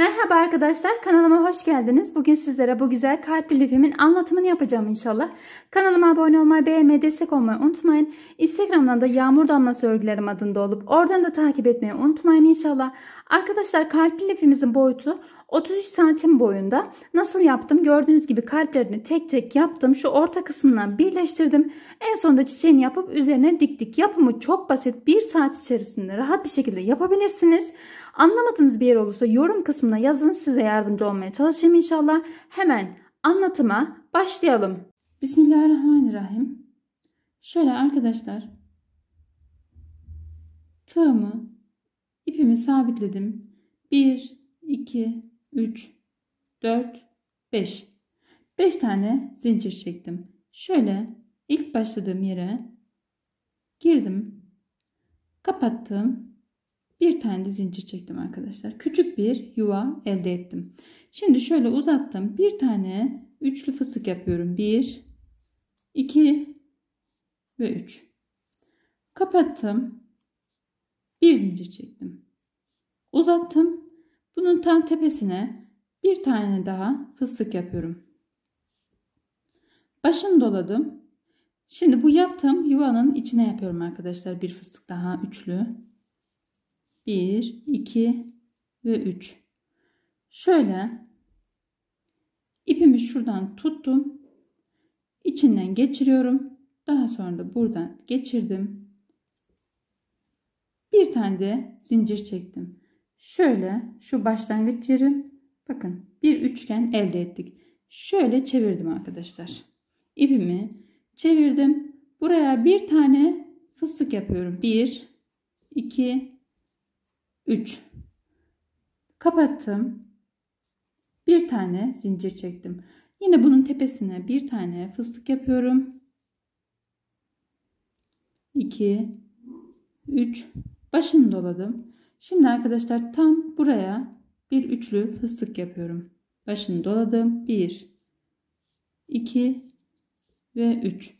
Merhaba arkadaşlar kanalıma hoş geldiniz. Bugün sizlere bu güzel kalpli lifimin anlatımını yapacağım inşallah. Kanalıma abone olmayı, beğenmeyi, destek olmayı unutmayın. Instagram'dan da Yağmur Damlası Örgülerim adında olup oradan da takip etmeyi unutmayın inşallah. Arkadaşlar kalpli lifimizin boyutu 33 santim boyunda. Nasıl yaptım? Gördüğünüz gibi kalplerini tek tek yaptım. Şu orta kısmından birleştirdim. En sonunda çiçeğini yapıp üzerine diktik. Yapımı çok basit. 1 saat içerisinde rahat bir şekilde yapabilirsiniz. Anlamadığınız bir yer olursa yorum kısmına yazın. Size yardımcı olmaya çalışayım inşallah. Hemen anlatıma başlayalım. Bismillahirrahmanirrahim. Şöyle arkadaşlar. Tığımı ipimi sabitledim. 1, 2, 3, 4, 5. 5 tane zincir çektim. Şöyle ilk başladığım yere girdim. Kapattım. Bir tane de zincir çektim arkadaşlar. Küçük bir yuva elde ettim. Şimdi şöyle uzattım. Bir tane üçlü fıstık yapıyorum. 1, 2 ve 3. Kapattım. Bir zincir çektim. Uzattım. Bunun tam tepesine bir tane daha fıstık yapıyorum. Başını doladım. Şimdi bu yaptığım yuvanın içine yapıyorum arkadaşlar. Bir fıstık daha üçlü. 1, 2 ve 3. Şöyle ipimi şuradan tuttum. İçinden geçiriyorum. Daha sonra da buradan geçirdim. Bir tane de zincir çektim. Şöyle şu başlangıç yerim. Bakın bir üçgen elde ettik. Şöyle çevirdim arkadaşlar. İpimi çevirdim. Buraya bir tane fıstık yapıyorum. 1 2 3 Kapattım. Bir tane zincir çektim. Yine bunun tepesine bir tane fıstık yapıyorum. 2 3 başını doladım. Şimdi arkadaşlar tam buraya bir üçlü fıstık yapıyorum. Başını doladım. 1 2 ve 3.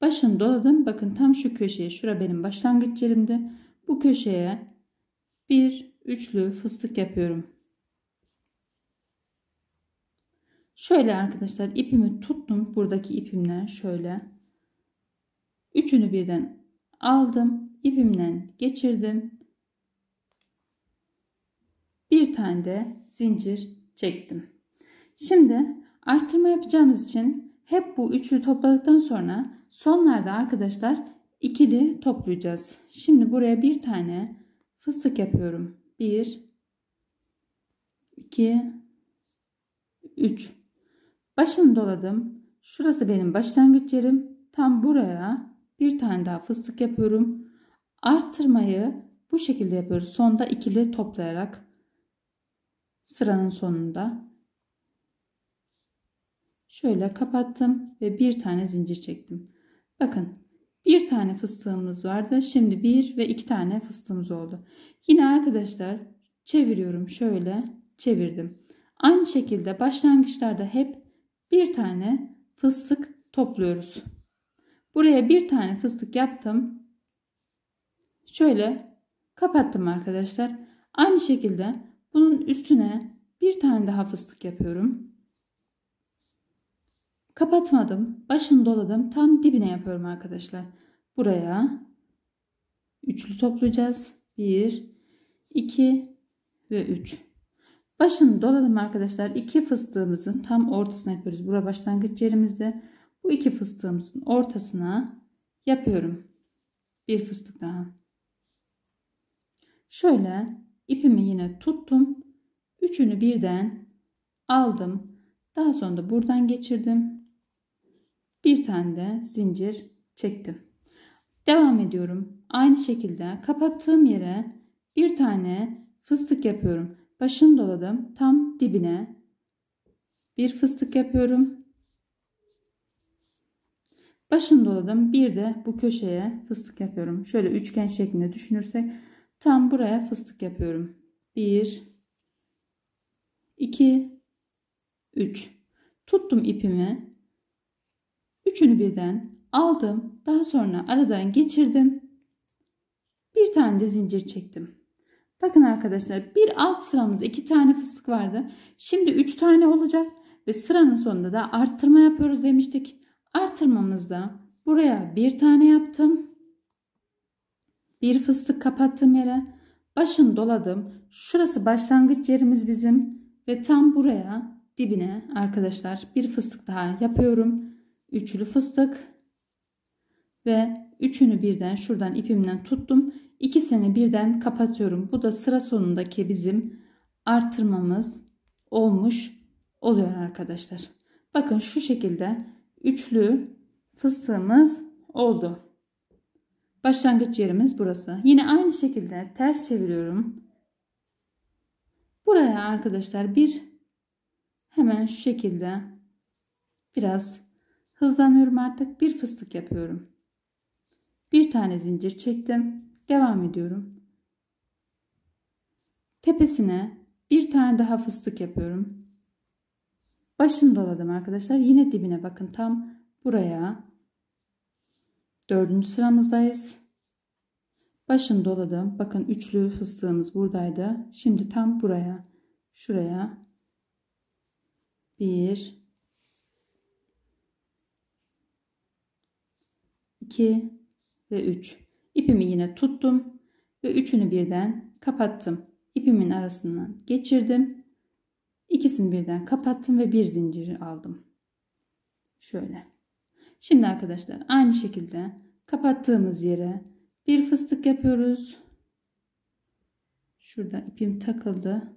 Başını doladım. Bakın tam şu köşeye, şura benim başlangıç yerimde. Bu köşeye bir üçlü fıstık yapıyorum. Şöyle arkadaşlar ipimi tuttum. Buradaki ipimle şöyle. Üçünü birden aldım. ipimden geçirdim bir tane de zincir çektim. Şimdi artırma yapacağımız için hep bu üçlü topladıktan sonra sonlarda arkadaşlar ikili toplayacağız. Şimdi buraya bir tane fıstık yapıyorum. 1 2 3 Başını doladım. Şurası benim başlangıç yerim. Tam buraya bir tane daha fıstık yapıyorum. Arttırmayı bu şekilde yapıyoruz. Sonda ikili toplayarak sıranın sonunda şöyle kapattım ve bir tane zincir çektim. Bakın bir tane fıstığımız vardı. Şimdi bir ve iki tane fıstığımız oldu. Yine arkadaşlar çeviriyorum şöyle çevirdim. Aynı şekilde başlangıçlarda hep bir tane fıstık topluyoruz. Buraya bir tane fıstık yaptım. Şöyle kapattım arkadaşlar. Aynı şekilde bunun üstüne bir tane daha fıstık yapıyorum. Kapatmadım. Başını doladım. Tam dibine yapıyorum arkadaşlar. Buraya üçlü toplayacağız. 1 2 ve 3. Başını doladım arkadaşlar. İki fıstığımızın tam ortasına yapıyoruz. Bura başlangıç yerimizde. Bu iki fıstığımızın ortasına yapıyorum. Bir fıstık daha. Şöyle ipimi yine tuttum. Üçünü birden aldım. Daha sonra da buradan geçirdim. Bir tane de zincir çektim. Devam ediyorum. Aynı şekilde kapattığım yere bir tane fıstık yapıyorum. Başını doladım. Tam dibine bir fıstık yapıyorum. Başını doladım. Bir de bu köşeye fıstık yapıyorum. Şöyle üçgen şeklinde düşünürsek Tam buraya fıstık yapıyorum. 1 2 3 Tuttum ipimi. Üçünü birden aldım. Daha sonra aradan geçirdim. Bir tane de zincir çektim. Bakın arkadaşlar bir alt sıramızda iki tane fıstık vardı. Şimdi üç tane olacak ve sıranın sonunda da arttırma yapıyoruz demiştik. Artırmamızda buraya bir tane yaptım. Bir fıstık kapattım yere. Başını doladım. Şurası başlangıç yerimiz bizim ve tam buraya dibine arkadaşlar bir fıstık daha yapıyorum. Üçlü fıstık ve üçünü birden şuradan ipimden tuttum. İkisini birden kapatıyorum. Bu da sıra sonundaki bizim artırmamız olmuş oluyor arkadaşlar. Bakın şu şekilde üçlü fıstığımız oldu. Başlangıç yerimiz burası. Yine aynı şekilde ters çeviriyorum. Buraya arkadaşlar bir hemen şu şekilde biraz hızlanıyorum artık bir fıstık yapıyorum. Bir tane zincir çektim. Devam ediyorum. Tepesine bir tane daha fıstık yapıyorum. Başını doladım arkadaşlar. Yine dibine bakın tam buraya. Dördüncü sıramızdayız. Başını doladım. Bakın üçlü fıstığımız buradaydı. Şimdi tam buraya. Şuraya. Bir. iki ve üç. İpimi yine tuttum ve üçünü birden kapattım. İpimin arasından geçirdim. İkisini birden kapattım ve bir zinciri aldım. Şöyle. Şimdi arkadaşlar aynı şekilde kapattığımız yere bir fıstık yapıyoruz. Şurada ipim takıldı.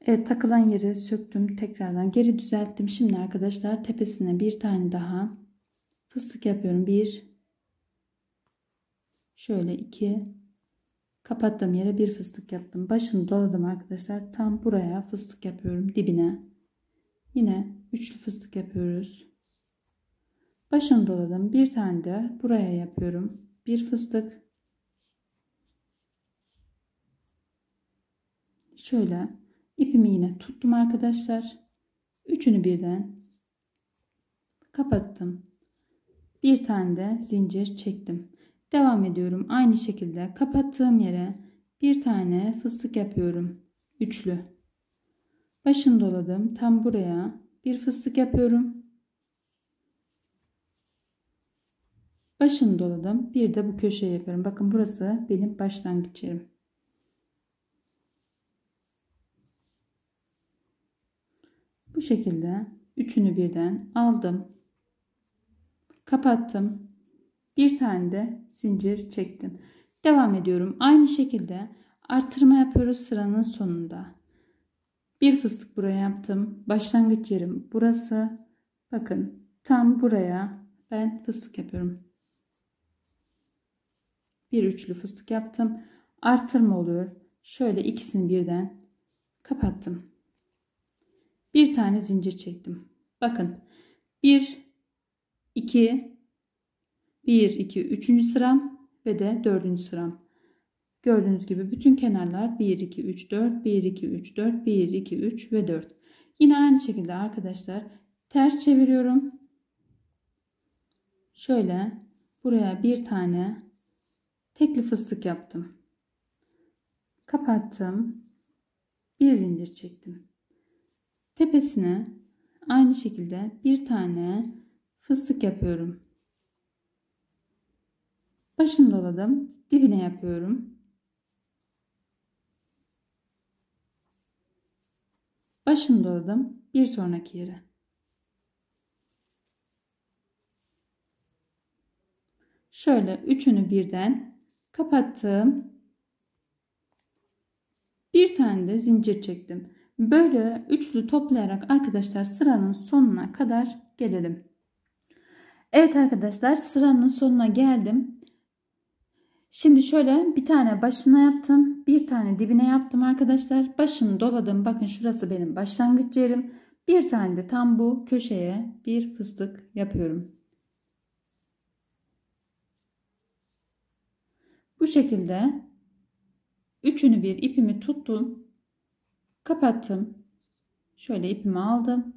Evet takılan yeri söktüm. Tekrardan geri düzelttim. Şimdi arkadaşlar tepesine bir tane daha fıstık yapıyorum. Bir şöyle iki kapattığım yere bir fıstık yaptım. Başını doladım arkadaşlar. Tam buraya fıstık yapıyorum dibine. Yine üçlü fıstık yapıyoruz. Başını doladım. Bir tane de buraya yapıyorum. Bir fıstık. Şöyle ipimi yine tuttum arkadaşlar. Üçünü birden kapattım. Bir tane de zincir çektim. Devam ediyorum. Aynı şekilde kapattığım yere bir tane fıstık yapıyorum. Üçlü. Başını doladım. Tam buraya bir fıstık yapıyorum. Başını doladım. Bir de bu köşeye yapıyorum. Bakın burası benim başlangıç yerim. Bu şekilde üçünü birden aldım. Kapattım. Bir tane de zincir çektim. Devam ediyorum. Aynı şekilde artırma yapıyoruz sıranın sonunda. Bir fıstık buraya yaptım. Başlangıç yerim burası. Bakın tam buraya ben fıstık yapıyorum. Bir üçlü fıstık yaptım. Artırma oluyor. Şöyle ikisini birden kapattım. Bir tane zincir çektim. Bakın 1 2 1 2 3. sıram ve de 4. sıram. Gördüğünüz gibi bütün kenarlar 1 2 3 4 1 2 3 4 1 2 3 ve 4. Yine aynı şekilde arkadaşlar ters çeviriyorum. Şöyle buraya bir tane tekli fıstık yaptım. Kapattım. Bir zincir çektim. Tepesine aynı şekilde bir tane fıstık yapıyorum. Başını doladım. Dibine yapıyorum. Başını doladım. Bir sonraki yere. Şöyle üçünü birden kapattım. Bir tane de zincir çektim. Böyle üçlü toplayarak arkadaşlar sıranın sonuna kadar gelelim. Evet arkadaşlar sıranın sonuna geldim. Şimdi şöyle bir tane başına yaptım. Bir tane dibine yaptım arkadaşlar. Başını doladım. Bakın şurası benim başlangıç yerim. Bir tane de tam bu köşeye bir fıstık yapıyorum. Bu şekilde üçünü bir ipimi tuttum. Kapattım. Şöyle ipimi aldım.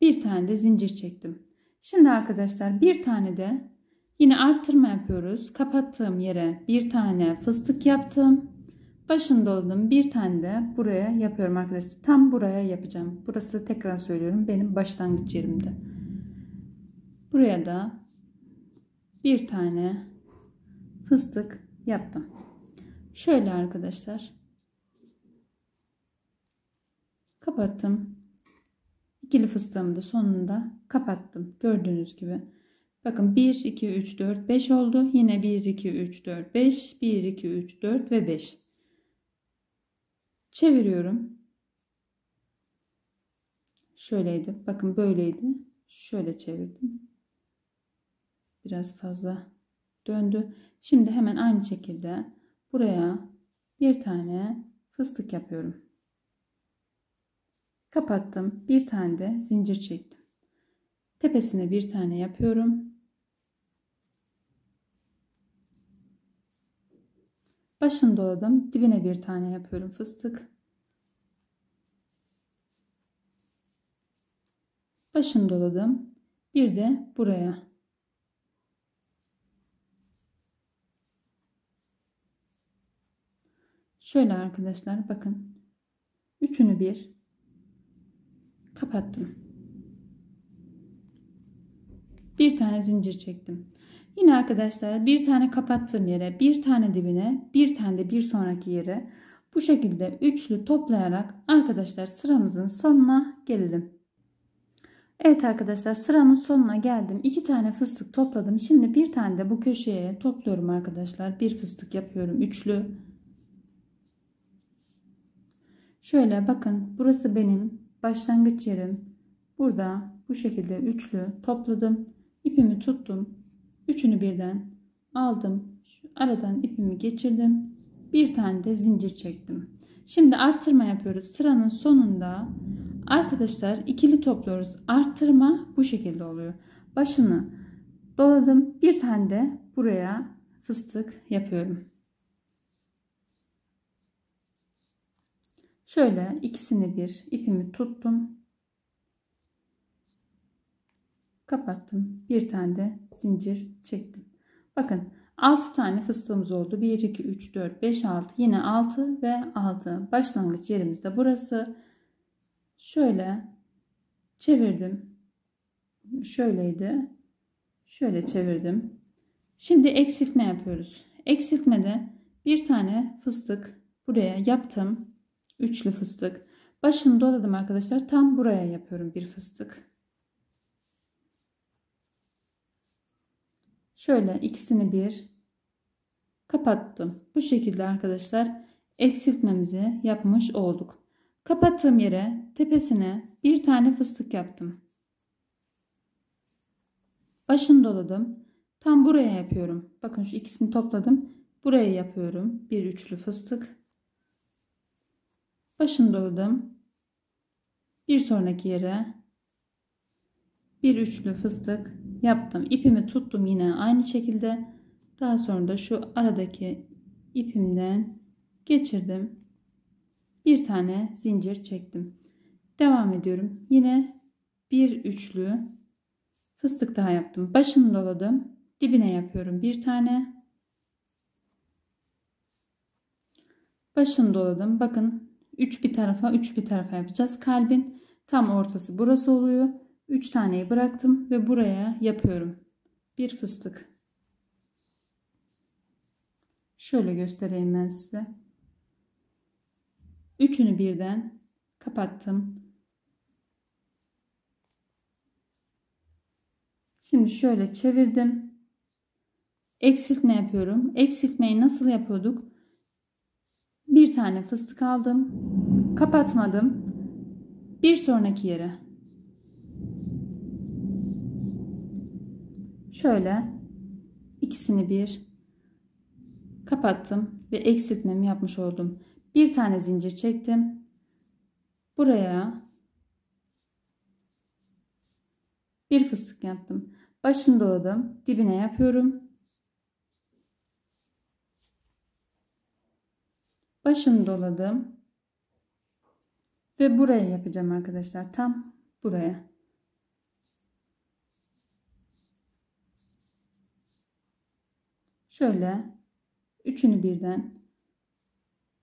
Bir tane de zincir çektim. Şimdi arkadaşlar bir tane de Yine arttırma yapıyoruz. Kapattığım yere bir tane fıstık yaptım. Başını doladım. Bir tane de buraya yapıyorum arkadaşlar. Tam buraya yapacağım. Burası tekrar söylüyorum. Benim başlangıç yerimde. Buraya da bir tane fıstık yaptım. Şöyle arkadaşlar. Kapattım. İkili fıstığımı da sonunda kapattım. Gördüğünüz gibi. Bakın 1, 2, 3, 4, 5 oldu. Yine 1, 2, 3, 4, 5. 1, 2, 3, 4 ve 5. Çeviriyorum. Şöyleydi. Bakın böyleydi. Şöyle çevirdim. Biraz fazla döndü. Şimdi hemen aynı şekilde buraya bir tane fıstık yapıyorum. Kapattım. Bir tane de zincir çektim. Tepesine bir tane yapıyorum. Başını doladım. Dibine bir tane yapıyorum fıstık. Başını doladım. Bir de buraya. Şöyle arkadaşlar bakın. Üçünü bir kapattım. Bir tane zincir çektim. Yine arkadaşlar bir tane kapattığım yere bir tane dibine bir tane de bir sonraki yere bu şekilde üçlü toplayarak arkadaşlar sıramızın sonuna gelelim. Evet arkadaşlar sıramın sonuna geldim. İki tane fıstık topladım. Şimdi bir tane de bu köşeye topluyorum arkadaşlar. Bir fıstık yapıyorum üçlü. Şöyle bakın burası benim başlangıç yerim. Burada bu şekilde üçlü topladım. İpimi tuttum. Üçünü birden aldım. Şu aradan ipimi geçirdim. Bir tane de zincir çektim. Şimdi artırma yapıyoruz. Sıranın sonunda arkadaşlar ikili topluyoruz. Arttırma bu şekilde oluyor. Başını doladım. Bir tane de buraya fıstık yapıyorum. Şöyle ikisini bir ipimi tuttum. Kapattım. Bir tane de zincir çektim. Bakın 6 tane fıstığımız oldu. 1, 2, 3, 4, 5, 6. Yine 6 ve 6. Başlangıç yerimiz de burası. Şöyle çevirdim. Şöyleydi. Şöyle çevirdim. Şimdi eksiltme yapıyoruz. Eksiltmede bir tane fıstık buraya yaptım. Üçlü fıstık. Başını doladım arkadaşlar. Tam buraya yapıyorum bir fıstık. Şöyle ikisini bir kapattım. Bu şekilde arkadaşlar eksiltmemizi yapmış olduk. Kapattığım yere tepesine bir tane fıstık yaptım. Başını doladım. Tam buraya yapıyorum. Bakın şu ikisini topladım. Buraya yapıyorum. Bir üçlü fıstık. Başını doladım. Bir sonraki yere bir üçlü fıstık yaptım. İpimi tuttum yine aynı şekilde. Daha sonra da şu aradaki ipimden geçirdim. Bir tane zincir çektim. Devam ediyorum. Yine bir üçlü fıstık daha yaptım. Başını doladım. Dibine yapıyorum bir tane. Başını doladım. Bakın 3 bir tarafa 3 bir tarafa yapacağız. Kalbin tam ortası burası oluyor. 3 taneyi bıraktım ve buraya yapıyorum. Bir fıstık. Şöyle göstereyim ben size. Üçünü birden kapattım. Şimdi şöyle çevirdim. Eksiltme yapıyorum. Eksiltmeyi nasıl yapıyorduk? Bir tane fıstık aldım. Kapatmadım. Bir sonraki yere Şöyle ikisini bir kapattım ve eksiltmemi yapmış oldum. Bir tane zincir çektim. Buraya bir fıstık yaptım. Başını doladım. Dibine yapıyorum. Başını doladım. Ve buraya yapacağım arkadaşlar. Tam buraya. Şöyle üçünü birden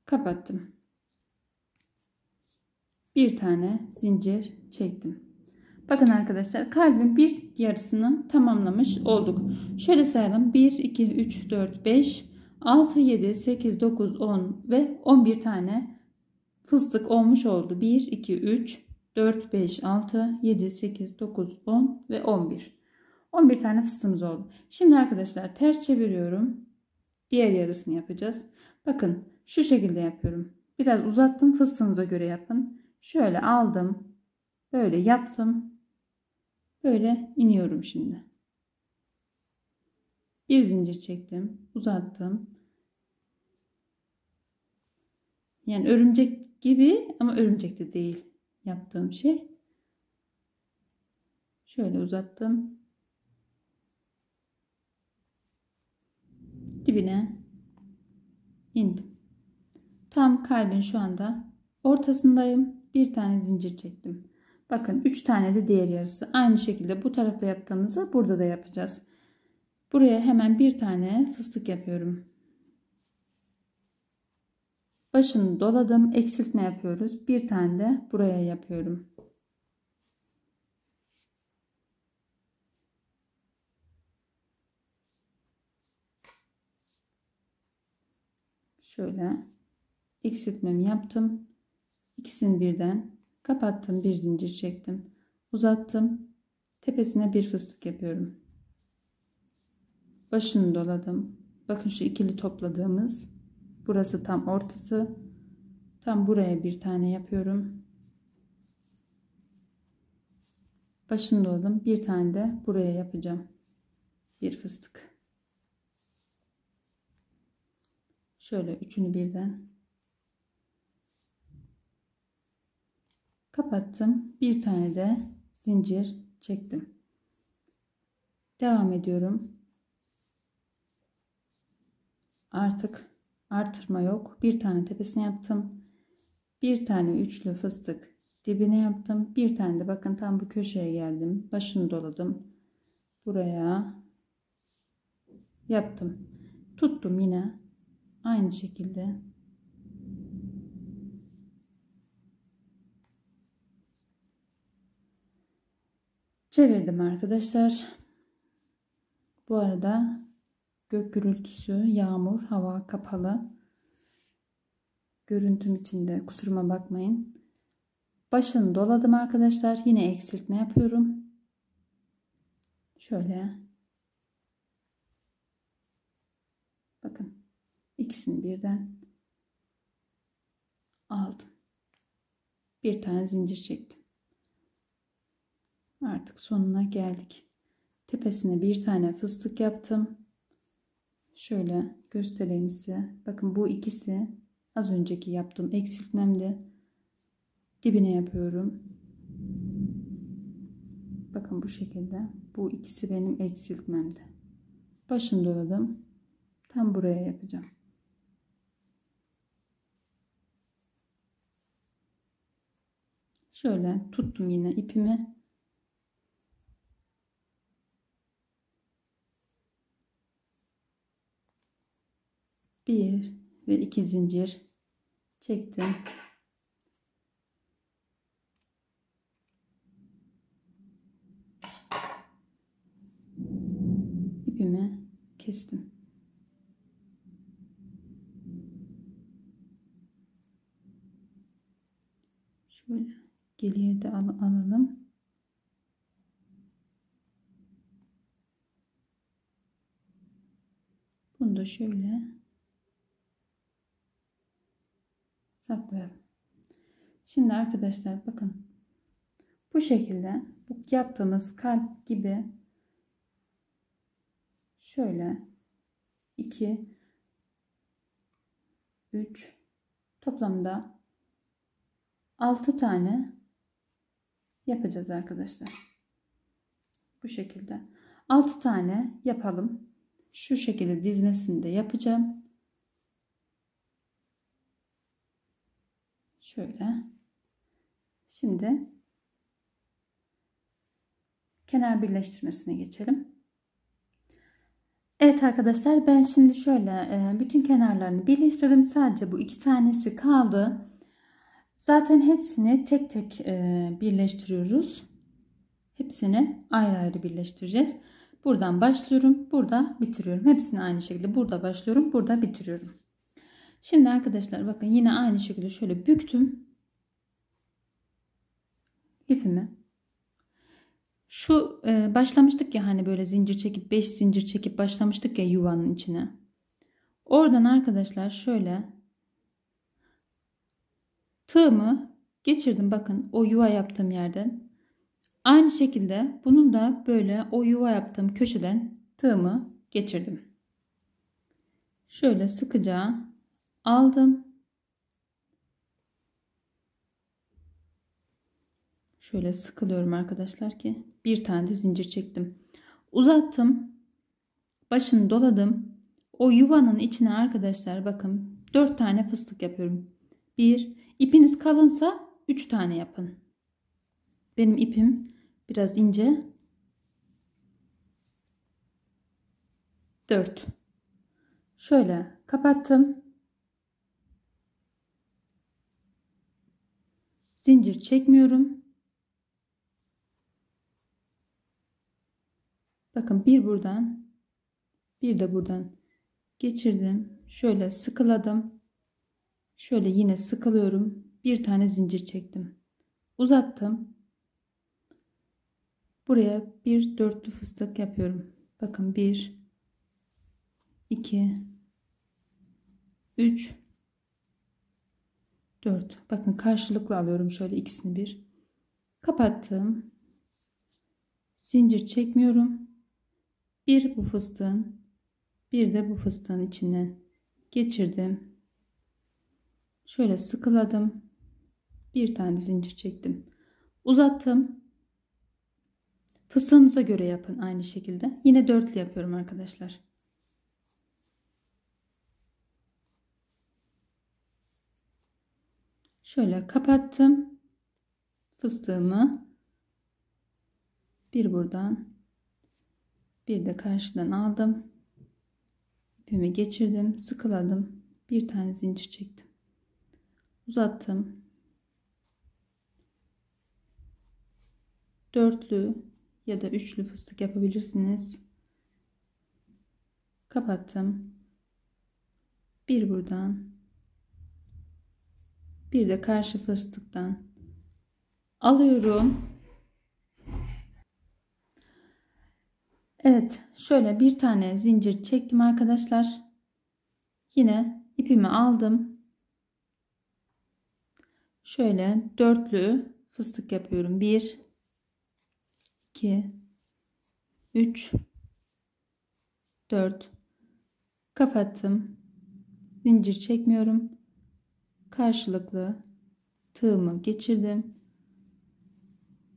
kapattım. Bir tane zincir çektim. Bakın arkadaşlar kalbin bir yarısını tamamlamış olduk. Şöyle sayalım. 1, 2, 3, 4, 5, 6, 7, 8, 9, 10 ve 11 tane fıstık olmuş oldu. 1, 2, 3, 4, 5, 6, 7, 8, 9, 10 ve 11. 11 tane fıstığımız oldu. Şimdi arkadaşlar ters çeviriyorum. Diğer yarısını yapacağız. Bakın şu şekilde yapıyorum. Biraz uzattım fıstığınıza göre yapın. Şöyle aldım. Böyle yaptım. Böyle iniyorum şimdi. Bir zincir çektim. Uzattım. Yani örümcek gibi ama örümcek de değil yaptığım şey. Şöyle uzattım. Dibine indim. Tam kalbin şu anda ortasındayım. Bir tane zincir çektim. Bakın 3 tane de diğer yarısı. Aynı şekilde bu tarafta yaptığımızı burada da yapacağız. Buraya hemen bir tane fıstık yapıyorum. Başını doladım. Eksiltme yapıyoruz. Bir tane de buraya yapıyorum. Şöyle eksiltmemi yaptım. İkisini birden kapattım. Bir zincir çektim. Uzattım. Tepesine bir fıstık yapıyorum. Başını doladım. Bakın şu ikili topladığımız burası tam ortası. Tam buraya bir tane yapıyorum. Başını doladım. Bir tane de buraya yapacağım. Bir fıstık. Şöyle üçünü birden kapattım. Bir tane de zincir çektim. Devam ediyorum. Artık artırma yok. Bir tane tepesine yaptım. Bir tane üçlü fıstık dibine yaptım. Bir tane de bakın tam bu köşeye geldim. Başını doladım. Buraya yaptım. Tuttum yine aynı şekilde çevirdim arkadaşlar. Bu arada gök gürültüsü, yağmur, hava kapalı. Görüntüm içinde kusuruma bakmayın. Başını doladım arkadaşlar. Yine eksiltme yapıyorum. Şöyle. Bakın. ikisini birden aldım. Bir tane zincir çektim. Artık sonuna geldik. Tepesine bir tane fıstık yaptım. Şöyle göstereyim size. Bakın bu ikisi az önceki yaptığım eksiltmemde dibine yapıyorum. Bakın bu şekilde. Bu ikisi benim eksiltmemde. Başını doladım. Tam buraya yapacağım. Şöyle tuttum yine ipimi. Bir ve iki zincir çektim. ipimi kestim. Şöyle geriye de al alalım. Bunu da şöyle saklayalım. Şimdi arkadaşlar bakın bu şekilde bu yaptığımız kalp gibi şöyle 2 3 toplamda 6 tane yapacağız arkadaşlar. Bu şekilde 6 tane yapalım. Şu şekilde dizmesini de yapacağım. Şöyle. Şimdi kenar birleştirmesine geçelim. Evet arkadaşlar ben şimdi şöyle e, bütün kenarlarını birleştirdim. Sadece bu iki tanesi kaldı. Zaten hepsini tek tek e, birleştiriyoruz. Hepsini ayrı ayrı birleştireceğiz. Buradan başlıyorum. Burada bitiriyorum. Hepsini aynı şekilde burada başlıyorum. Burada bitiriyorum. Şimdi arkadaşlar bakın yine aynı şekilde şöyle büktüm. Lifimi. Şu e, başlamıştık ya hani böyle zincir çekip 5 zincir çekip başlamıştık ya yuvanın içine. Oradan arkadaşlar şöyle tığımı geçirdim bakın o yuva yaptığım yerden. Aynı şekilde bunun da böyle o yuva yaptığım köşeden tığımı geçirdim. Şöyle sıkıca aldım. Şöyle sıkılıyorum arkadaşlar ki bir tane de zincir çektim. Uzattım. Başını doladım. O yuvanın içine arkadaşlar bakın 4 tane fıstık yapıyorum. 1 ipiniz kalınsa 3 tane yapın. Benim ipim biraz ince. 4 Şöyle kapattım. Zincir çekmiyorum. Bakın bir buradan bir de buradan geçirdim. Şöyle sıkıladım. Şöyle yine sıkılıyorum. Bir tane zincir çektim. Uzattım. Buraya bir dörtlü fıstık yapıyorum. Bakın bir, iki, üç, dört. Bakın karşılıklı alıyorum şöyle ikisini bir. Kapattım. Zincir çekmiyorum. Bir bu fıstığın bir de bu fıstığın içinden geçirdim. Şöyle sıkıladım. Bir tane zincir çektim. Uzattım. Fıstığınıza göre yapın aynı şekilde. Yine dörtlü yapıyorum arkadaşlar. Şöyle kapattım. Fıstığımı bir buradan bir de karşıdan aldım. İpimi geçirdim, sıkıladım. Bir tane zincir çektim. Uzattım. Dörtlü ya da üçlü fıstık yapabilirsiniz. Kapattım. Bir buradan. Bir de karşı fıstıktan alıyorum. Evet şöyle bir tane zincir çektim arkadaşlar. Yine ipimi aldım. Şöyle dörtlü fıstık yapıyorum. 1 2 3 4 kapattım. Zincir çekmiyorum. Karşılıklı tığımı geçirdim.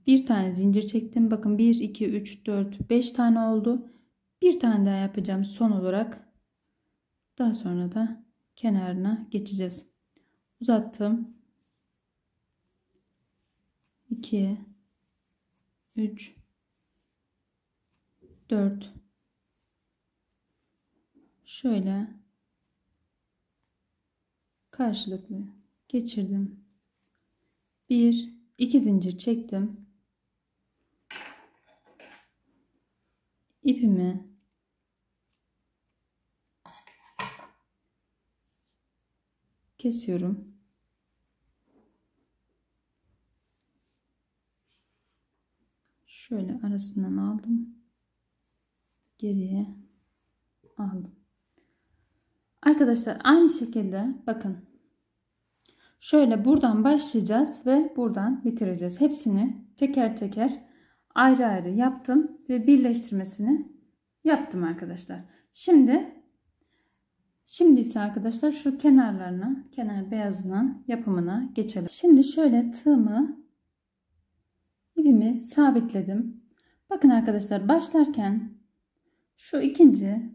Bir tane zincir çektim. Bakın 1, 2, 3, 4, 5 tane oldu. Bir tane daha yapacağım son olarak. Daha sonra da kenarına geçeceğiz. Uzattım. 2, 3, 4. Şöyle karşılıklı geçirdim. 1, 2 zincir çektim. ipimi kesiyorum. Şöyle arasından aldım. Geriye aldım. Arkadaşlar aynı şekilde bakın. Şöyle buradan başlayacağız ve buradan bitireceğiz. Hepsini teker teker ayrı ayrı yaptım ve birleştirmesini yaptım arkadaşlar. Şimdi şimdi ise arkadaşlar şu kenarlarına, kenar beyazının yapımına geçelim. Şimdi şöyle tığımı ipimi sabitledim. Bakın arkadaşlar başlarken şu ikinci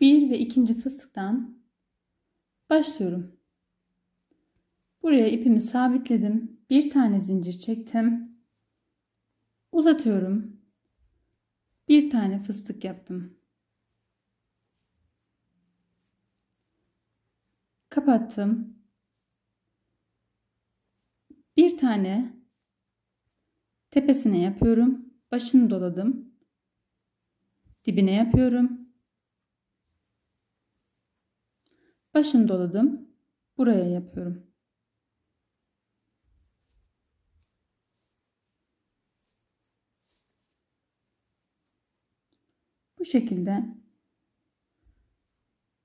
bir ve ikinci fıstıktan başlıyorum. Buraya ipimi sabitledim. Bir tane zincir çektim. Uzatıyorum. Bir tane fıstık yaptım. Kapattım. Bir tane tepesine yapıyorum. Başını doladım. Dibine yapıyorum. Başını doladım. Buraya yapıyorum. Bu şekilde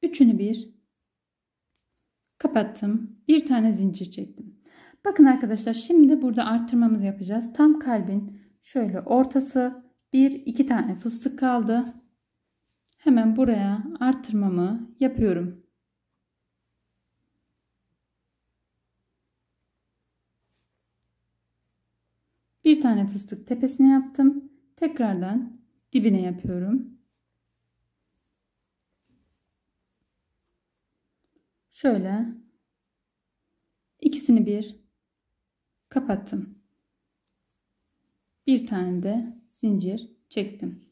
üçünü bir kapattım. Bir tane zincir çektim. Bakın arkadaşlar şimdi burada arttırmamızı yapacağız. Tam kalbin şöyle ortası bir iki tane fıstık kaldı. Hemen buraya arttırmamı yapıyorum. Bir tane fıstık tepesine yaptım. Tekrardan dibine yapıyorum. Şöyle ikisini bir kapattım. Bir tane de zincir çektim.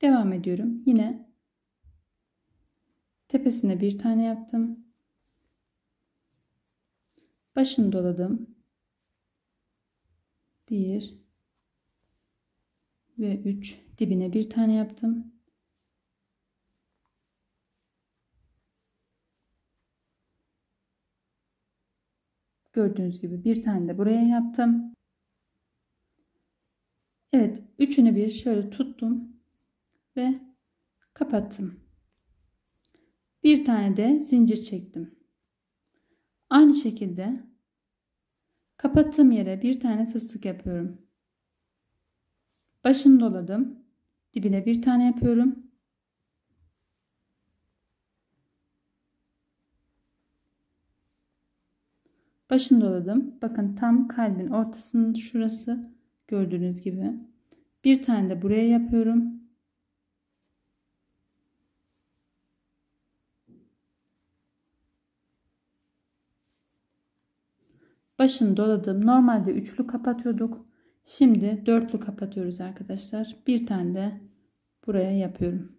Devam ediyorum. Yine tepesine bir tane yaptım. Başını doladım. 1 ve 3 dibine bir tane yaptım. Gördüğünüz gibi bir tane de buraya yaptım. Evet, üçünü bir şöyle tuttum ve kapattım. Bir tane de zincir çektim. Aynı şekilde kapattığım yere bir tane fıstık yapıyorum. Başını doladım. Dibine bir tane yapıyorum. Başını doladım. Bakın tam kalbin ortasının şurası gördüğünüz gibi. Bir tane de buraya yapıyorum. Başını doladım. Normalde üçlü kapatıyorduk. Şimdi dörtlü kapatıyoruz arkadaşlar. Bir tane de buraya yapıyorum.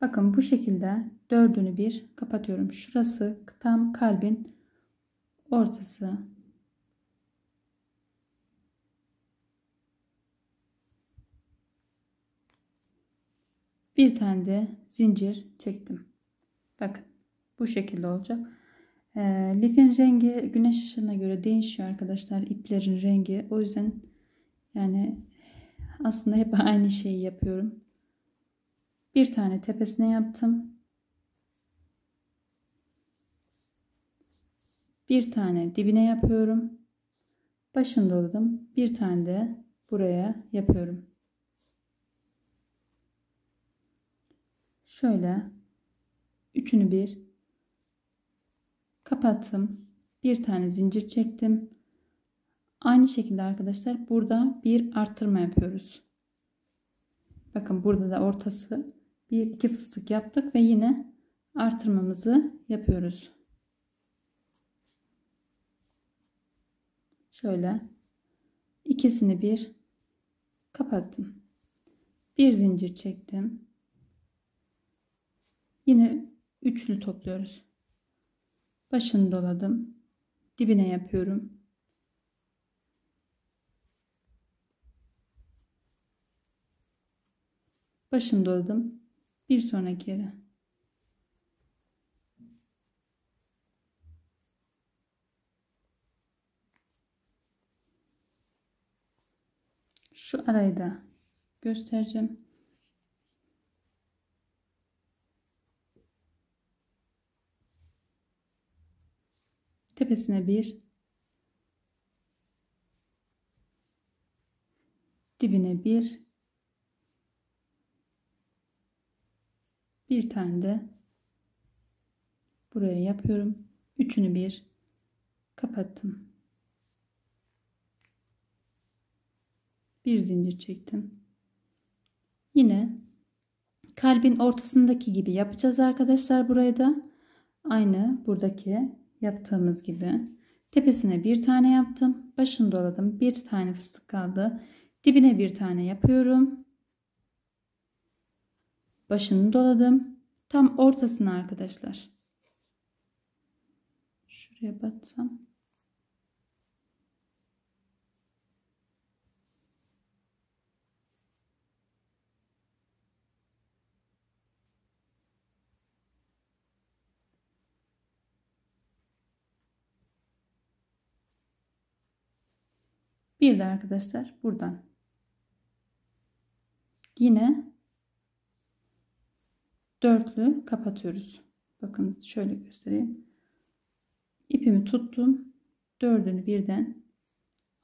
Bakın bu şekilde dördünü bir kapatıyorum. Şurası tam kalbin ortası. Bir tane de zincir çektim. Bakın bu şekilde olacak. E, lifin rengi güneş ışığına göre değişiyor arkadaşlar. iplerin rengi. O yüzden yani aslında hep aynı şeyi yapıyorum. Bir tane tepesine yaptım. Bir tane dibine yapıyorum. Başını doladım. Bir tane de buraya yapıyorum. Şöyle üçünü bir kapattım. Bir tane zincir çektim. Aynı şekilde arkadaşlar burada bir arttırma yapıyoruz. Bakın burada da ortası bir iki fıstık yaptık ve yine artırmamızı yapıyoruz. Şöyle ikisini bir kapattım. Bir zincir çektim. Yine üçlü topluyoruz. Başını doladım. Dibine yapıyorum. Başını doladım. Bir sonraki yere. Şu arayı da göstereceğim. Tepesine bir dibine bir bir tane de buraya yapıyorum. Üçünü bir kapattım. Bir zincir çektim. Yine kalbin ortasındaki gibi yapacağız arkadaşlar burayı da. Aynı buradaki yaptığımız gibi. Tepesine bir tane yaptım. Başını doladım. Bir tane fıstık kaldı. Dibine bir tane yapıyorum. Başını doladım. Tam ortasına arkadaşlar. Şuraya batsam. Bir de arkadaşlar buradan yine dörtlü kapatıyoruz. Bakın şöyle göstereyim. İpimi tuttum. Dördünü birden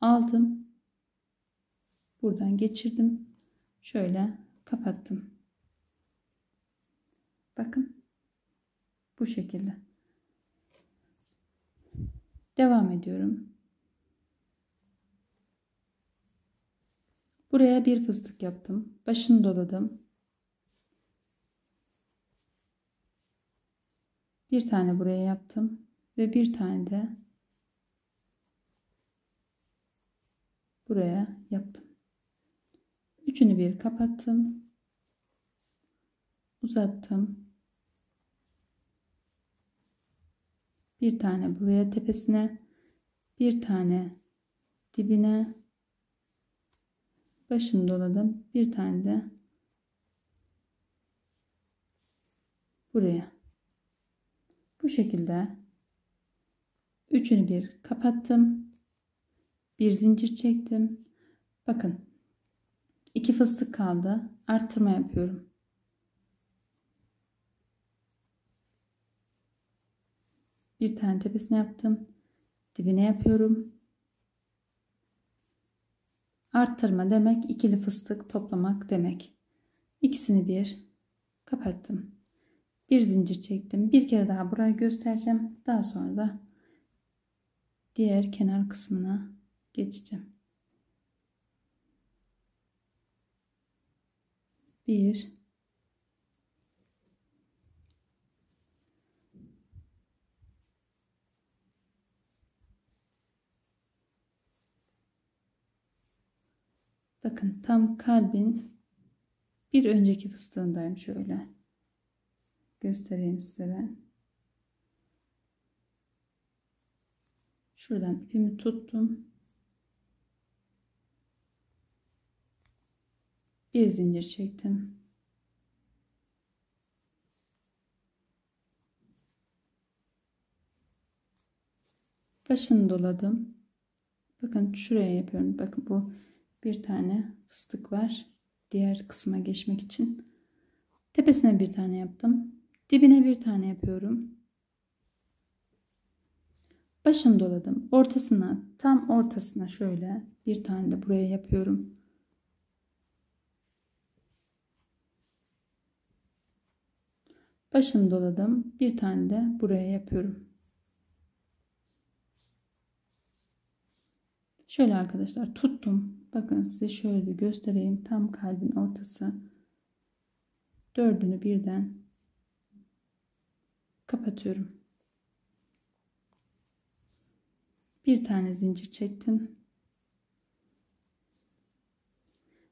aldım. Buradan geçirdim. Şöyle kapattım. Bakın. Bu şekilde. Devam ediyorum. Buraya bir fıstık yaptım. Başını doladım. Bir tane buraya yaptım ve bir tane de buraya yaptım. Üçünü bir kapattım. Uzattım. Bir tane buraya tepesine, bir tane dibine başını doladım. Bir tane de buraya. Bu şekilde üçünü bir kapattım. Bir zincir çektim. Bakın iki fıstık kaldı. Arttırma yapıyorum. Bir tane tepesine yaptım. Dibine yapıyorum. Arttırma demek ikili fıstık toplamak demek. İkisini bir kapattım. Bir zincir çektim. Bir kere daha burayı göstereceğim. Daha sonra da diğer kenar kısmına geçeceğim. Bir Bakın tam kalbin bir önceki fıstığındayım şöyle. Göstereyim size ben. Şuradan ipimi tuttum. Bir zincir çektim. Başını doladım. Bakın şuraya yapıyorum. Bakın bu bir tane fıstık var. Diğer kısma geçmek için. Tepesine bir tane yaptım. Dibine bir tane yapıyorum. Başını doladım. Ortasına, tam ortasına şöyle bir tane de buraya yapıyorum. Başını doladım. Bir tane de buraya yapıyorum. Şöyle arkadaşlar tuttum. Bakın size şöyle göstereyim. Tam kalbin ortası. Dördünü birden kapatıyorum. Bir tane zincir çektim.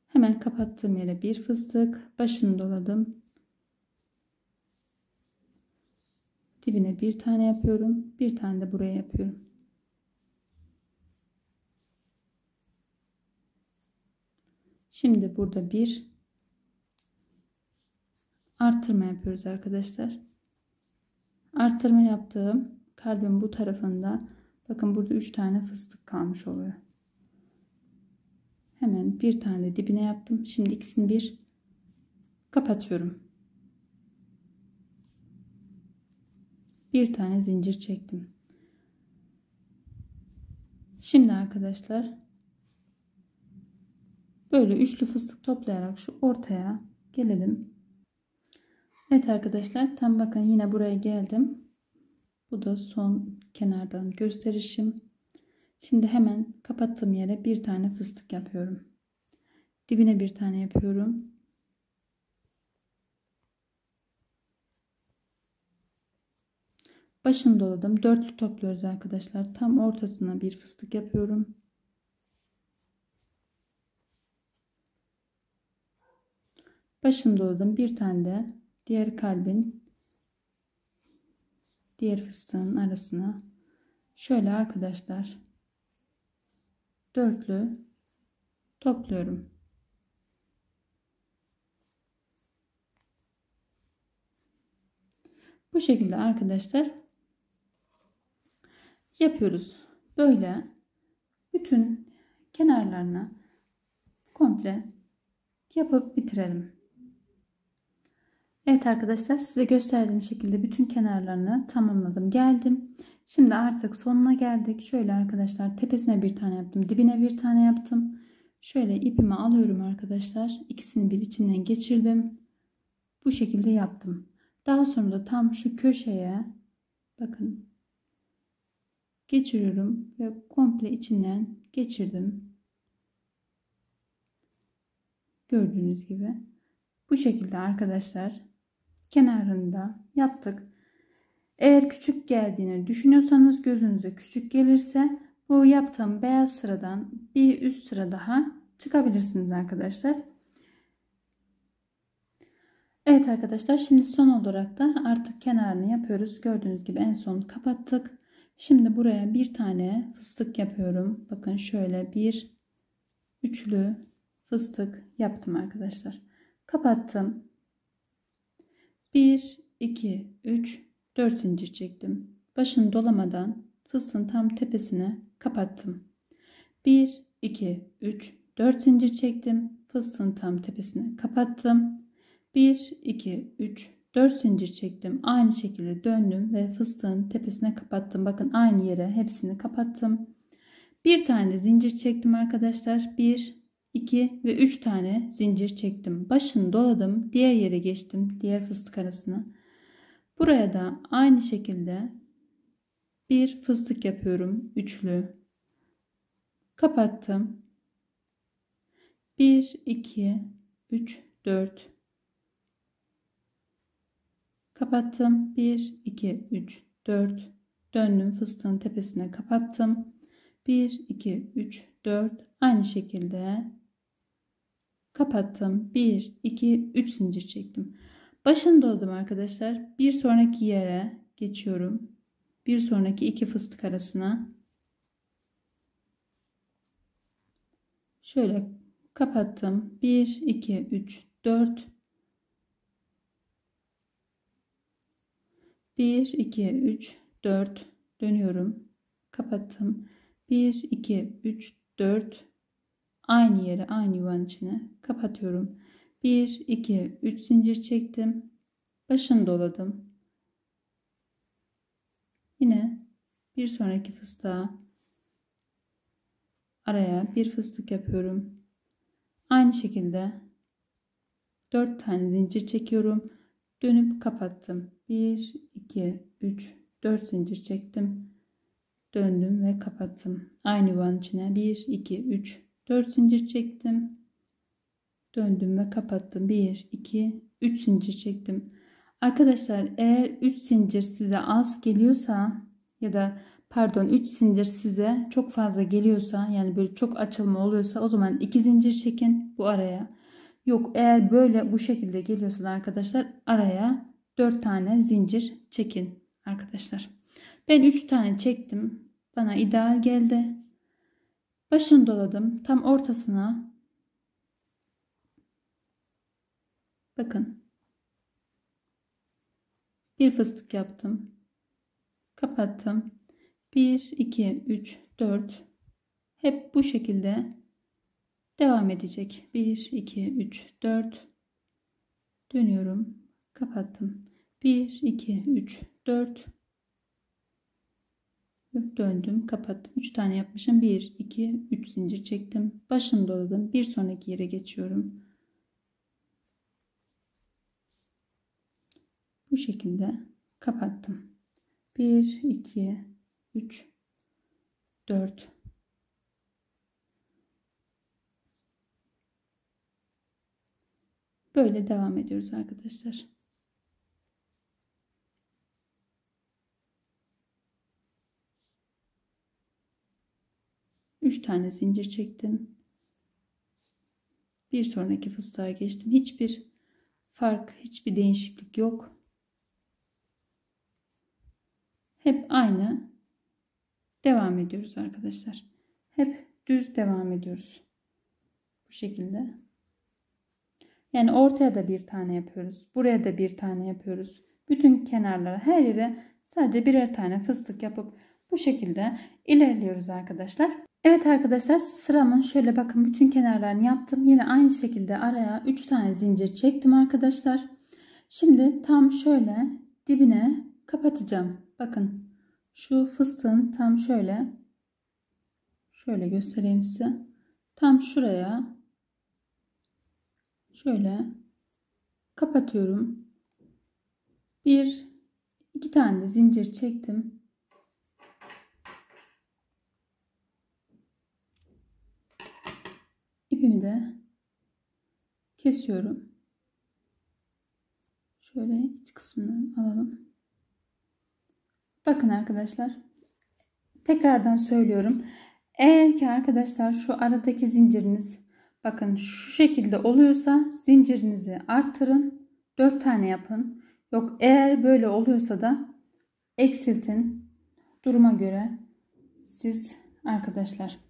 Hemen kapattığım yere bir fıstık. Başını doladım. Dibine bir tane yapıyorum. Bir tane de buraya yapıyorum. Şimdi burada bir artırma yapıyoruz arkadaşlar. Artırma yaptığım kalbin bu tarafında bakın burada 3 tane fıstık kalmış oluyor. Hemen bir tane dibine yaptım. Şimdi ikisini bir kapatıyorum. Bir tane zincir çektim. Şimdi arkadaşlar Böyle üçlü fıstık toplayarak şu ortaya gelelim. Evet arkadaşlar tam bakın yine buraya geldim. Bu da son kenardan gösterişim. Şimdi hemen kapattığım yere bir tane fıstık yapıyorum. Dibine bir tane yapıyorum. Başını doladım. Dörtlü topluyoruz arkadaşlar. Tam ortasına bir fıstık yapıyorum. Başını doladım. Bir tane de diğer kalbin diğer fıstığın arasına şöyle arkadaşlar dörtlü topluyorum. Bu şekilde arkadaşlar yapıyoruz. Böyle bütün kenarlarına komple yapıp bitirelim. Evet arkadaşlar size gösterdiğim şekilde bütün kenarlarını tamamladım. Geldim. Şimdi artık sonuna geldik. Şöyle arkadaşlar tepesine bir tane yaptım. Dibine bir tane yaptım. Şöyle ipimi alıyorum arkadaşlar. İkisini bir içinden geçirdim. Bu şekilde yaptım. Daha sonra da tam şu köşeye bakın geçiriyorum ve komple içinden geçirdim. Gördüğünüz gibi. Bu şekilde arkadaşlar kenarında yaptık. Eğer küçük geldiğini düşünüyorsanız gözünüze küçük gelirse bu yaptığım beyaz sıradan bir üst sıra daha çıkabilirsiniz arkadaşlar. Evet arkadaşlar şimdi son olarak da artık kenarını yapıyoruz. Gördüğünüz gibi en son kapattık. Şimdi buraya bir tane fıstık yapıyorum. Bakın şöyle bir üçlü fıstık yaptım arkadaşlar. Kapattım. 1, 2, 3, 4 zincir çektim. Başını dolamadan fıstığın tam tepesine kapattım. 1, 2, 3, 4 zincir çektim. Fıstığın tam tepesine kapattım. 1, 2, 3, 4 zincir çektim. Aynı şekilde döndüm ve fıstığın tepesine kapattım. Bakın aynı yere hepsini kapattım. Bir tane zincir çektim arkadaşlar. 1, 2 ve 3 tane zincir çektim. Başını doladım. Diğer yere geçtim. Diğer fıstık arasına. Buraya da aynı şekilde bir fıstık yapıyorum. Üçlü. Kapattım. 1, 2, 3, 4. Kapattım. 1, 2, 3, 4. Döndüm fıstığın tepesine kapattım. 1, 2, 3, 4. Aynı şekilde kapattım. 1, 2, 3 zincir çektim. Başını doladım arkadaşlar. Bir sonraki yere geçiyorum. Bir sonraki iki fıstık arasına. Şöyle kapattım. 1, 2, 3, 4. 1, 2, 3, 4. Dönüyorum. Kapattım. 1, 2, 3, 4. Aynı yere aynı yuvanın içine kapatıyorum. 1, 2, 3 zincir çektim. Başını doladım. Yine bir sonraki fıstığa araya bir fıstık yapıyorum. Aynı şekilde 4 tane zincir çekiyorum. Dönüp kapattım. 1, 2, 3, 4 zincir çektim. Döndüm ve kapattım. Aynı yuvanın içine 1, 2, 3, 4 zincir çektim. Döndüm ve kapattım. 1, 2, 3 zincir çektim. Arkadaşlar eğer 3 zincir size az geliyorsa ya da pardon 3 zincir size çok fazla geliyorsa yani böyle çok açılma oluyorsa o zaman 2 zincir çekin bu araya. Yok eğer böyle bu şekilde geliyorsa arkadaşlar araya 4 tane zincir çekin arkadaşlar. Ben 3 tane çektim. Bana ideal geldi. Başını doladım. Tam ortasına bakın bir fıstık yaptım. Kapattım. 1 2 3 4 hep bu şekilde devam edecek. 1 2 3 4 dönüyorum. Kapattım. 1 2 3 4 döndüm kapattım. 3 tane yapmışım. 1 2 3 zincir çektim. Başını doladım. Bir sonraki yere geçiyorum. Bu şekilde kapattım. 1 2 3 4 böyle devam ediyoruz arkadaşlar 3 tane zincir çektim. Bir sonraki fıstığa geçtim. Hiçbir fark, hiçbir değişiklik yok. hep aynı devam ediyoruz arkadaşlar. Hep düz devam ediyoruz. Bu şekilde. Yani ortaya da bir tane yapıyoruz. Buraya da bir tane yapıyoruz. Bütün kenarlara her yere sadece birer tane fıstık yapıp bu şekilde ilerliyoruz arkadaşlar. Evet arkadaşlar sıramın şöyle bakın bütün kenarlarını yaptım. Yine aynı şekilde araya 3 tane zincir çektim arkadaşlar. Şimdi tam şöyle dibine kapatacağım. Bakın şu fıstığın tam şöyle şöyle göstereyim size. Tam şuraya şöyle kapatıyorum. Bir iki tane de zincir çektim. İpimi de kesiyorum. Şöyle iç kısmından alalım. Bakın arkadaşlar. Tekrardan söylüyorum. Eğer ki arkadaşlar şu aradaki zinciriniz bakın şu şekilde oluyorsa zincirinizi artırın. 4 tane yapın. Yok eğer böyle oluyorsa da eksiltin. Duruma göre siz arkadaşlar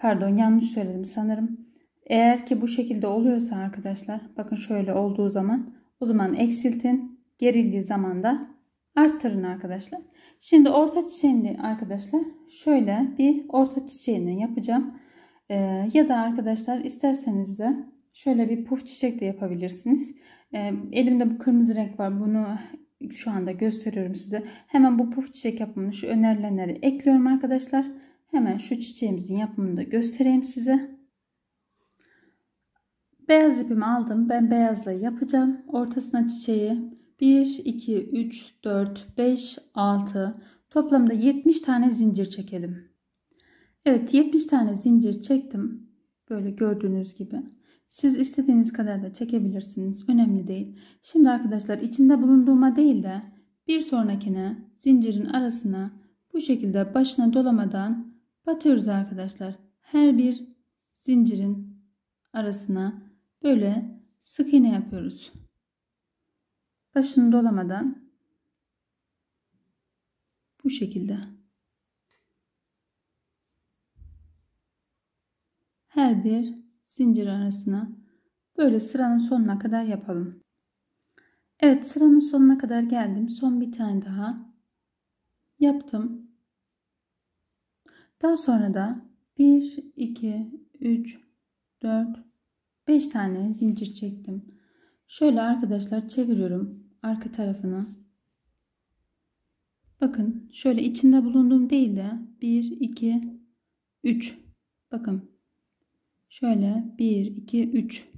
pardon yanlış söyledim sanırım. Eğer ki bu şekilde oluyorsa arkadaşlar bakın şöyle olduğu zaman o zaman eksiltin. Gerildiği zaman da arttırın arkadaşlar. Şimdi orta çiçeğini arkadaşlar şöyle bir orta çiçeğini yapacağım. Ee, ya da arkadaşlar isterseniz de şöyle bir puf çiçek de yapabilirsiniz. Ee, elimde bu kırmızı renk var. Bunu şu anda gösteriyorum size. Hemen bu puf çiçek yapımını şu önerilenleri ekliyorum arkadaşlar. Hemen şu çiçeğimizin yapımını da göstereyim size. Beyaz ipimi aldım. Ben beyazla yapacağım. Ortasına çiçeği 1, 2, 3, 4, 5, 6 toplamda 70 tane zincir çekelim. Evet 70 tane zincir çektim. Böyle gördüğünüz gibi. Siz istediğiniz kadar da çekebilirsiniz. Önemli değil. Şimdi arkadaşlar içinde bulunduğuma değil de bir sonrakine zincirin arasına bu şekilde başına dolamadan batıyoruz arkadaşlar. Her bir zincirin arasına böyle sık iğne yapıyoruz. Başını dolamadan bu şekilde her bir zincir arasına böyle sıranın sonuna kadar yapalım. Evet sıranın sonuna kadar geldim. Son bir tane daha yaptım. Daha sonra da 1, 2, 3, 4, 5 tane zincir çektim. Şöyle arkadaşlar çeviriyorum arka tarafını. Bakın şöyle içinde bulunduğum değil de 1, 2, 3. Bakın şöyle 1, 2, 3.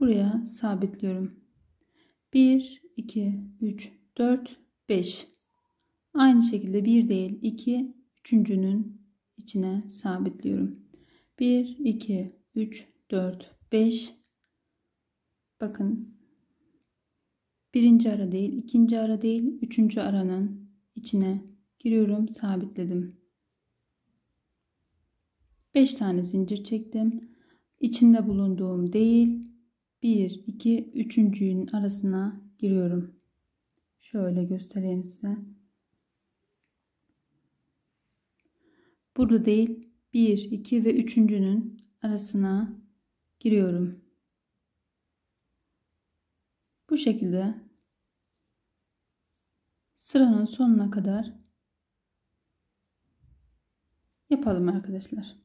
Buraya sabitliyorum. 1, 2, 3, 4, 5. Aynı şekilde bir değil 2, üçüncünün içine sabitliyorum. 1, 2, 3, 4, 5. Bakın birinci ara değil, ikinci ara değil, üçüncü aranın içine giriyorum, sabitledim. 5 tane zincir çektim. İçinde bulunduğum değil, 1, 2, üçüncünün arasına giriyorum. Şöyle göstereyim size. Burada değil, 1, 2 ve üçüncünün arasına giriyorum. Bu şekilde sıranın sonuna kadar yapalım arkadaşlar.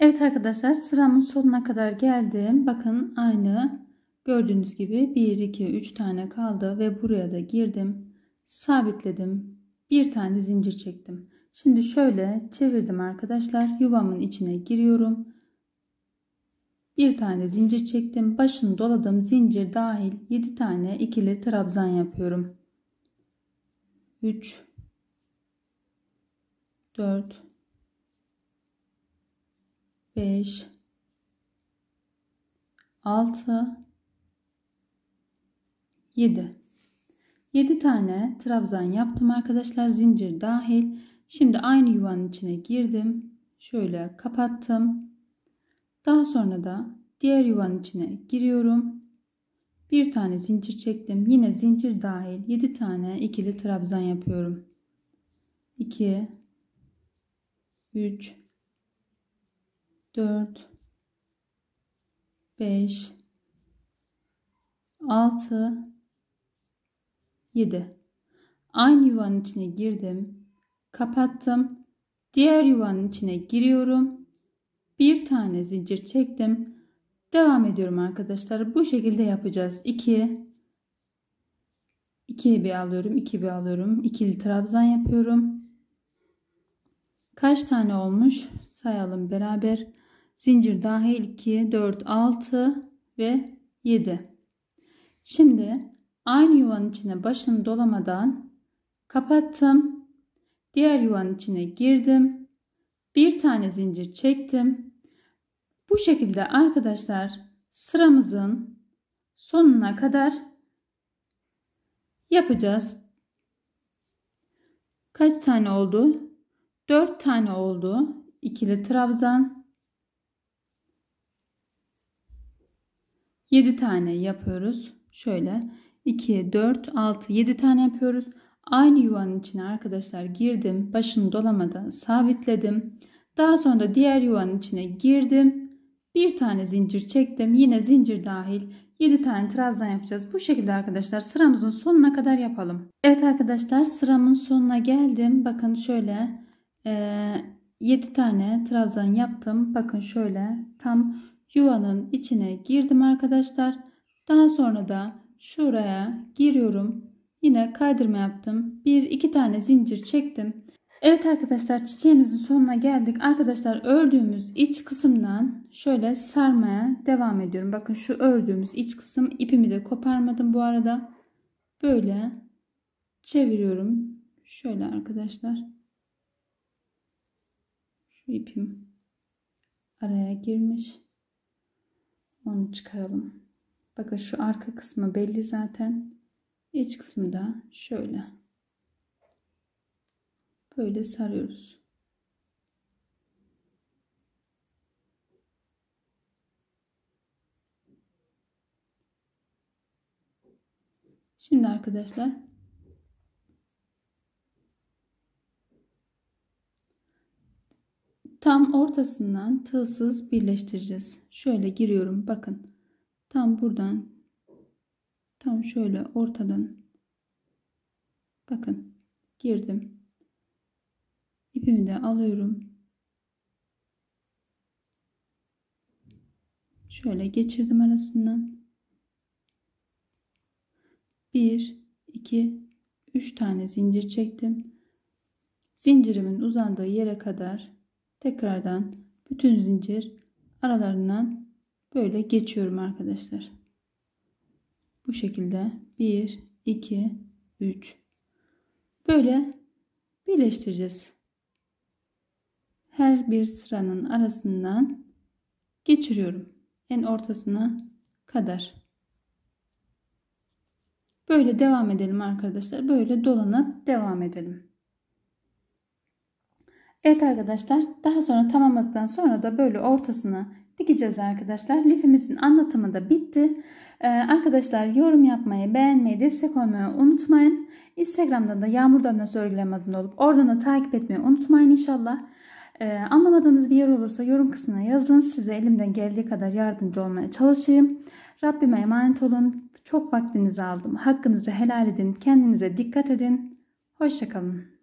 Evet arkadaşlar sıramın sonuna kadar geldim. Bakın aynı gördüğünüz gibi 1 2 3 tane kaldı ve buraya da girdim. Sabitledim. Bir tane zincir çektim. Şimdi şöyle çevirdim arkadaşlar. Yuvamın içine giriyorum. Bir tane zincir çektim. Başını doladım. Zincir dahil 7 tane ikili trabzan yapıyorum. 3 4 5 6 7 7 tane trabzan yaptım arkadaşlar zincir dahil şimdi aynı yuvanın içine girdim şöyle kapattım daha sonra da diğer yuvanın içine giriyorum Bir tane zincir çektim. Yine zincir dahil 7 tane ikili trabzan yapıyorum. 2 3 4 5 6 7 Aynı yuvanın içine girdim. Kapattım. Diğer yuvanın içine giriyorum. Bir tane zincir çektim. Devam ediyorum arkadaşlar. Bu şekilde yapacağız. 2 2 bir alıyorum. 2 bir alıyorum. İkili trabzan yapıyorum. Kaç tane olmuş? Sayalım beraber. Zincir dahil 2, 4, 6 ve 7. Şimdi aynı yuvanın içine başını dolamadan kapattım. Diğer yuvanın içine girdim. Bir tane zincir çektim. Bu şekilde arkadaşlar sıramızın sonuna kadar yapacağız. Kaç tane oldu? 4 tane oldu. İkili trabzan. 7 tane yapıyoruz. Şöyle 2, 4, 6, 7 tane yapıyoruz. Aynı yuvanın içine arkadaşlar girdim. Başını dolamadan sabitledim. Daha sonra da diğer yuvanın içine girdim. Bir tane zincir çektim. Yine zincir dahil 7 tane trabzan yapacağız. Bu şekilde arkadaşlar sıramızın sonuna kadar yapalım. Evet arkadaşlar sıramın sonuna geldim. Bakın şöyle e, 7 tane trabzan yaptım. Bakın şöyle tam yuvanın içine girdim arkadaşlar. Daha sonra da şuraya giriyorum. Yine kaydırma yaptım. Bir iki tane zincir çektim. Evet arkadaşlar çiçeğimizin sonuna geldik. Arkadaşlar ördüğümüz iç kısımdan şöyle sarmaya devam ediyorum. Bakın şu ördüğümüz iç kısım ipimi de koparmadım bu arada. Böyle çeviriyorum. Şöyle arkadaşlar. Şu ipim araya girmiş. Onu çıkaralım. Bakın şu arka kısmı belli zaten. İç kısmı da şöyle. Böyle sarıyoruz. Şimdi arkadaşlar tam ortasından tığsız birleştireceğiz. Şöyle giriyorum. Bakın. Tam buradan tam şöyle ortadan bakın girdim. İpimi de alıyorum. Şöyle geçirdim arasından. 1 2 3 tane zincir çektim. Zincirimin uzandığı yere kadar tekrardan bütün zincir aralarından böyle geçiyorum arkadaşlar. Bu şekilde 1 2 3 böyle birleştireceğiz. Her bir sıranın arasından geçiriyorum. En ortasına kadar. Böyle devam edelim arkadaşlar. Böyle dolana devam edelim. Evet arkadaşlar daha sonra tamamladıktan sonra da böyle ortasına dikeceğiz arkadaşlar. Lifimizin anlatımı da bitti. Ee, arkadaşlar yorum yapmayı, beğenmeyi, destek olmayı unutmayın. Instagram'da da Yağmur Damlası Örgülem adında olup oradan da takip etmeyi unutmayın inşallah. Ee, anlamadığınız bir yer olursa yorum kısmına yazın. Size elimden geldiği kadar yardımcı olmaya çalışayım. Rabbime emanet olun. Çok vaktinizi aldım. Hakkınızı helal edin. Kendinize dikkat edin. Hoşçakalın.